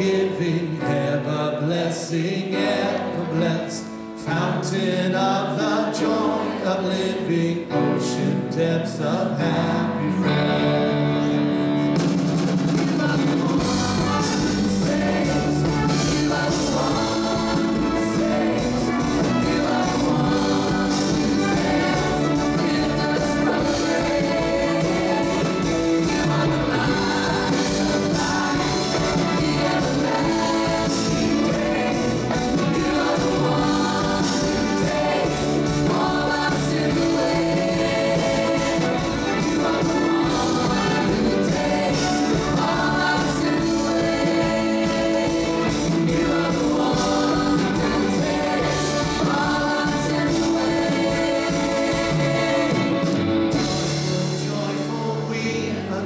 blessing, ever blessing, ever blessed. Fountain of the joy of living, ocean depths of happy rest.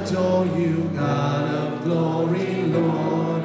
adore you, God of glory, Lord.